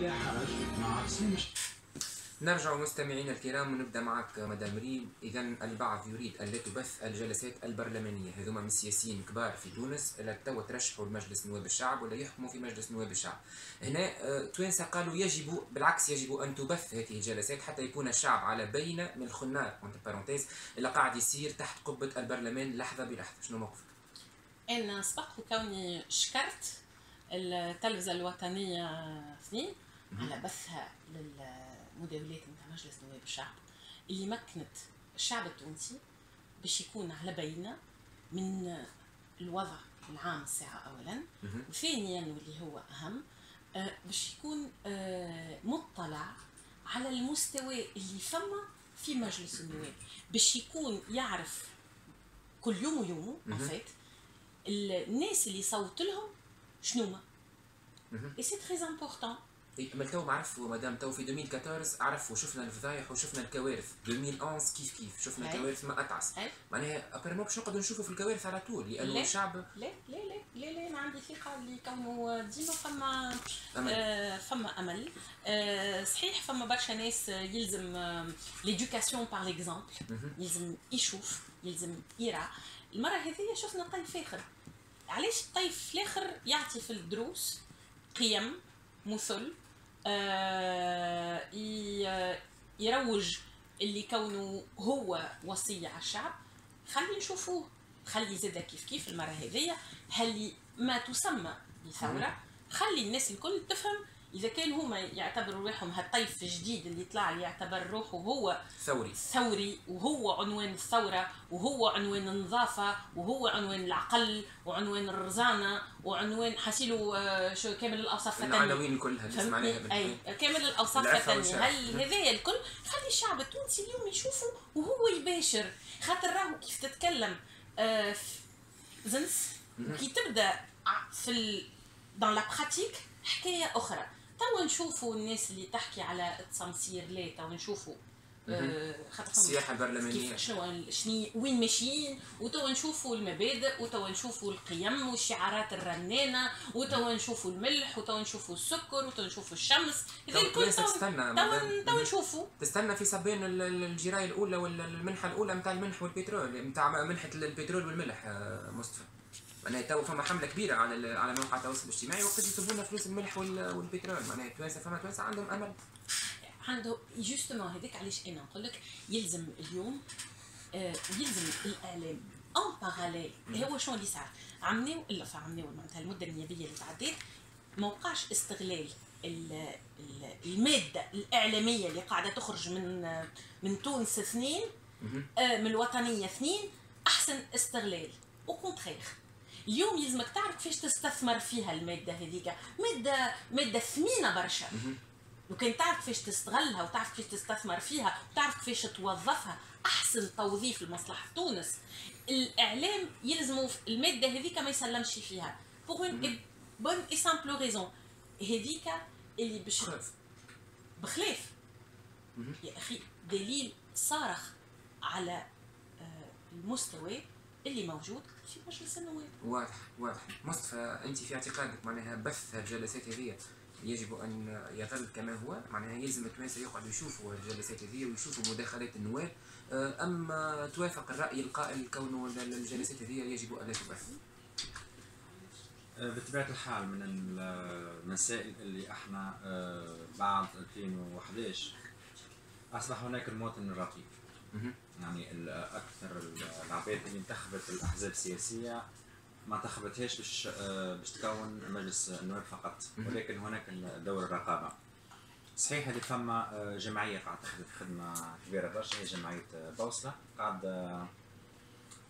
بلا حرج مع سمش نرجع مستمعينا الكرام ونبدأ معك مدام ريم. اذا البعض يريد الا تبث الجلسات البرلمانية. هذوما من السياسيين كبار في تونس. الا توا ترشحوا لمجلس نواب الشعب ولا يحكموا في مجلس نواب الشعب. هنا آه، توانسة قالوا يجب بالعكس يجب أن تبث هذه الجلسات حتى يكون الشعب على بينة من الخناق entre parenthèses اللي قاعد يصير تحت قبة البرلمان لحظة بلحظة. شنو موقفك؟ أنا سبق كوني شكرت التلفزة الوطنية اثنين. على بثها للمداولات نتاع مجلس نواب الشعب اللي مكنت الشعب التونسي باش يكون على بينه من الوضع العام الساعة اولا مهم. وثانيا واللي هو أهم آه، باش يكون آه، مطلع على المستوى اللي فما في مجلس النواب باش يكون يعرف كل يوم ويوم مهم. en fait الناس اللي يصوت لهم شنو ما. et c'est très important إيه، ما تو عرفوا مدام تو في 2014 عرفوا شفنا الفضايح وشفنا الكوارث. 2011 كيف كيف شفنا. كوارث ما أتعس. معناها vraiment باش نقعدوا نشوفوا في الكوارث على طول لأنه لا. الشعب لا لا لا لا لا أنا عندي ثقة اللي كونه ديما فما أمل. آه فما أمل. آه صحيح فما برشا ناس آه، يلزم l'éducation par l'exemple. يلزم يشوف يلزم يرى. المرة هذه شفنا طيف فاخر علاش الطيف الآخر يعطي في الدروس قيم مثل؟ آه يروج اللي كونه هو وصية على الشعب. خلي نشوفوه. خلي زاده كيف كيف المرة هذية. هل ما تسمى بثورة؟ خلي الناس الكل تفهم إذا كان هما يعتبروا روحهم هالطيف الجديد اللي طلع اللي يعتبر روحه هو ثوري. ثوري وهو عنوان الثورة وهو عنوان النظافة وهو عنوان العقل وعنوان الرزانة وعنوان حسيلو آه، شو كامل الأوصاف الثانية. العناوين كلها اللي. أي كامل الأوصاف والشرف. هل هذايا الكل؟ خلي الشعب التونسي اليوم يشوفه وهو يباشر خاطر راهو كيف تتكلم آه، زنس؟ وكي تبدأ في ال... dans la pratique حكاية أخرى. توا نشوفوا الناس اللي تحكي على التسمسير لا توا نشوفوا آه، خاطر السياحة البرلمانية. شنو شني وين ماشيين وتوا نشوفوا المبادئ وتوا نشوفوا القيم والشعارات الرنانة وتوا نشوفوا الملح وتوا نشوفوا السكر وتوا نشوفوا الشمس. هذا تو الكل توا تستنى توا. نشوفوا. تستنى في صبين ال- ال- الجرايه الأولى ولا المنحة الأولى نتاع الملح والبترول نتاع منحه البترول والملح آه، مصطفى. معناها تو فما حملة كبيرة على على مواقع التواصل الاجتماعي وقت يطلبوا لنا فلوس الملح وال- والبترول. معناها توانسه فما توانسة عندهم أمل. عنده justement هذيك علاش أنا نقول لك يلزم اليوم آه، يلزم الإعلام en parallèle هو شنو اللي صار؟ عملناو الا فعملناو معناتها المدة النيابية اللي تعدات ما وقعش استغلال ال- ال- المادة الإعلامية اللي قاعدة تخرج من من تونس اثنين. آه، من الوطنية اثنين أحسن استغلال. au contraire اليوم يلزمك تعرف كيفاش تستثمر فيها المادة هذيك ماده مادة ثمينة برشا. لو كان تعرف كيفاش تستغلها وتعرف كيفاش تستثمر فيها وتعرف كيفاش توظفها. أحسن توظيف لمصلحة تونس. الإعلام يلزموا المادة هذيك ما يسلمش فيها. pour une bonne et simple raison هذيك اللي باش بخلاف. يا أخي دليل صارخ على آه، المستوى اللي موجود في مجلس النواب واضح واضح. مصطفى أنت في اعتقادك معناها بث الجلسات هذه يجب أن يظل كما هو؟ معناها يلزم التوانسة يقعدوا يشوفوا الجلسات هذه ويشوفوا مداخلات النواب آه، أم توافق الرأي القائل كونه ال- الجلسات هذه يجب الا تبث؟ بطبيعة الحال من المسائل اللي إحنا آه، بعد 2011 أصبح هناك المواطن الرقيق. يعني أكثر العباد اللي انتخبت الاحزاب السياسية ما انتخبتهاش باش آه، باش تكون مجلس النواب فقط. ولكن هناك دور الرقابة. صحيح اللي فما آه، جمعية قاعدة تخدم خدمة كبيرة برشا هي جمعية آه، بوصلة. قاعدة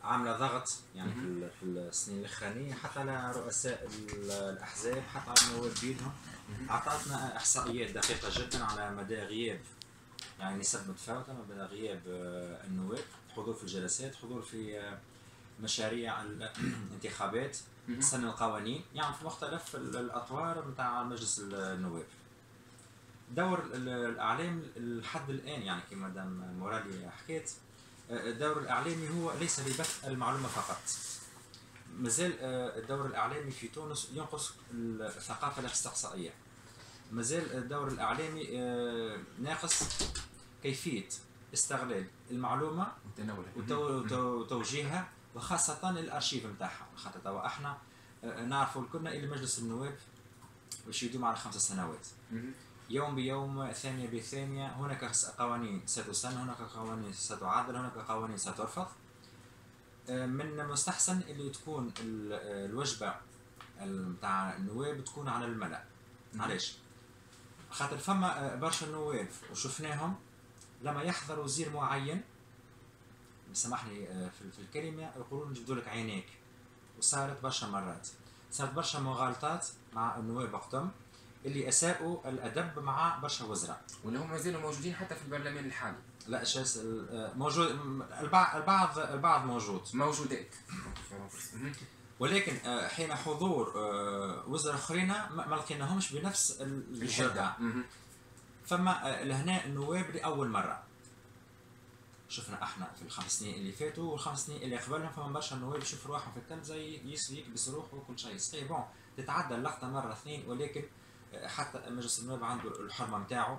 عاملة ضغط يعني في ال- في السنين الأخرانية حتى على رؤساء ال- الأحزاب حتى على موردينهم أعطتنا إحصائيات دقيقة جدا على مدى غياب يعني نسب متفاوتة ما بين غياب آه، النواب حضور في الجلسات حضور في آه، مشاريع الانتخابات. سن القوانين يعني في مختلف ال- الأطوار نتاع مجلس النواب. دور ال- الإعلام لحد الآن يعني كما مدام مرادي حكيت آه، الدور الإعلامي هو ليس لبث المعلومة فقط. مازال الدور الإعلامي في تونس ينقص الثقافة الاستقصائية. مازال الدور الإعلامي آه، ناقص كيفية استغلال المعلومة وتو- وتوجيهها وخاصة الأرشيف نتاعها. خاطر توا إحنا آه، نعرفوا كلنا اللي مجلس النواب باش يدوم على خمس سنوات. يوم بيوم ثانية بثانية هناك قوانين ستسن هناك قوانين ستعدل هناك قوانين سترفض. آه، من المستحسن اللي تكون ال- آه، الوجبة نتاع النواب تكون على الملأ. علاش؟ خاطر فما آه، برشا نواب وشفناهم لما يحضر وزير معين. سامحني آه، في الكلمة يقولون نجبدوا لك عينيك. وصارت برشا مرات. صارت برشا مغالطات مع النواب وقتهم اللي أساءوا الأدب مع برشا وزراء. واللي هم مازالوا موجودين حتى في البرلمان الحالي. لا شاس موجود البعض البعض موجود. موجودات. ولكن آه، حين حضور آه، وزراء أخرين ما لقيناهمش بنفس ال- الجرأه الشدة مهم. فما آه، لهنا النواب لأول مرة. شفنا إحنا في الخمس سنين اللي فاتوا والخمس سنين اللي قبلهم فما برشا نواب يشوفوا روحهم في التلفزه يسوي يكبس روحه وكل شيء. صحيح بون تتعدى اللقطة مرة اثنين ولكن حتى مجلس النواب عنده الحرمة نتاعو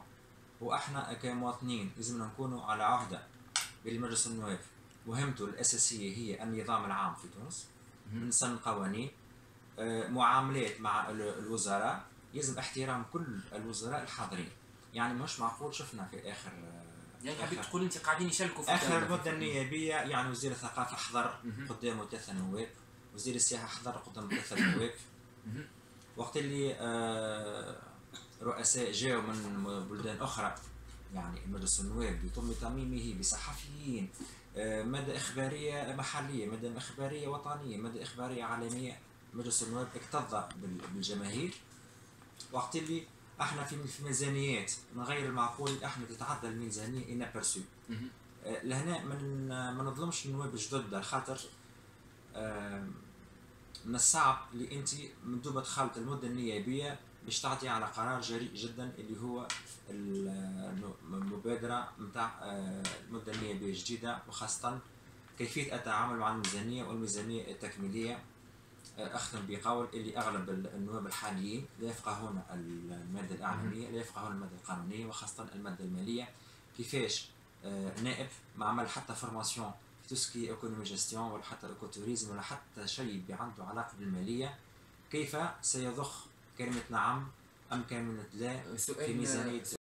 وإحنا كمواطنين لازمنا نكونوا على عهدة بالمجلس النواب. مهمته الأساسية هي النظام العام في تونس. من سن قوانين آه، معاملات مع ال- الوزراء يلزم احترام كل الوزراء الحاضرين يعني مش معقول شفنا في آخر آه، يعني حبيت تقول أنت قاعدين يشاركوا في آخر. المده النيابية يعني وزير الثقافة حضر. قدامه ثلاثة نواب وزير السياحة حضر قدامه ثلاثة نواب. وقت اللي آه، رؤساء جاوا من بلدان أخرى يعني مجلس النواب بطم تميمه بصحفيين آه، مدى إخبارية محلية مدى إخبارية وطنية مدى إخبارية عالمية. مجلس النواب اكتظ بال- بالجماهير. وقت اللي إحنا في في ميزانيات من غير المعقول إحنا تتعدى الميزانية إن بيرسو. آه، لهنا من ما نظلمش النواب الجدد خاطر من الصعب اللي أنت من دوبة دخلت المده النيابية باش تعطي على قرار جريء جدا اللي هو ال- المبادره نتاع المده النيابيه الجديده وخاصة كيفية التعامل مع الميزانية والميزانية التكميلية آه، أختم بقول اللي أغلب النواب الحاليين لا يفقهون المادة الإعلامية لا يفقهون المادة القانونية وخاصة المادة المالية. كيفاش؟ آه، نائب ما عمل حتى formation في tout ce qui économie gestion ولا حتى ولا حتى شيء عنده علاقة بالمالية كيف سيضخ كلمة نعم أم كلمة لا؟ في سؤال ميزانية